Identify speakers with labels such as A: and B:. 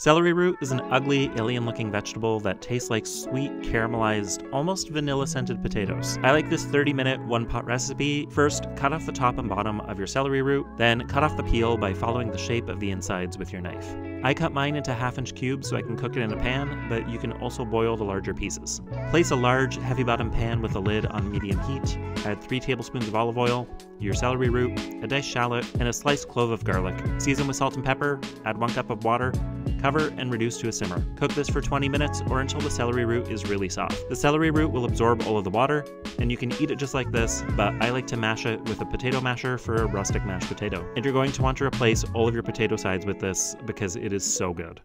A: Celery root is an ugly, alien looking vegetable that tastes like sweet, caramelized, almost vanilla scented potatoes. I like this 30 minute one pot recipe. First, cut off the top and bottom of your celery root, then cut off the peel by following the shape of the insides with your knife. I cut mine into half inch cubes so I can cook it in a pan, but you can also boil the larger pieces. Place a large, heavy bottom pan with a lid on medium heat, add 3 tablespoons of olive oil, your celery root, a diced shallot, and a sliced clove of garlic. Season with salt and pepper, add 1 cup of water, Cover and reduce to a simmer. Cook this for 20 minutes or until the celery root is really soft. The celery root will absorb all of the water, and you can eat it just like this, but I like to mash it with a potato masher for a rustic mashed potato. And you're going to want to replace all of your potato sides with this because it is so good.